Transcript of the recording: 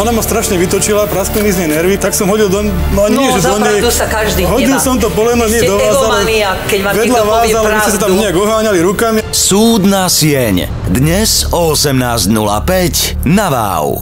ona ma strašne vytočila, praskli mi z nej nervy, tak som hodil do... No, no nie, no, že do nej, sa každý Hodil hneva. som to poleno, nie do vás, ale keď vám vedľa vás, ale my ste sa tam nejak oháňali rukami. Súdna sieň. Dnes o 18.05 na VAU.